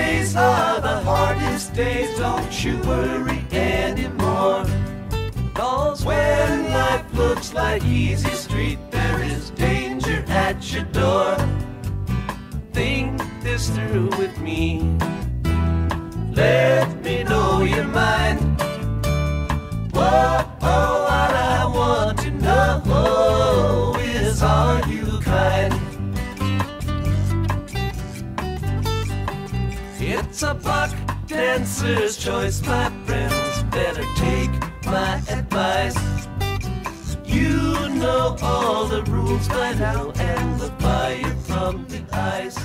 days are the hardest days, don't you worry anymore. Cause when life looks like easy street, there is danger at your door. Think this through with me. Let me know your mind. Whoa, oh, what I want to know It's a buck dancer's choice, my friends. Better take my advice. You know all the rules by now and the fire from the ice.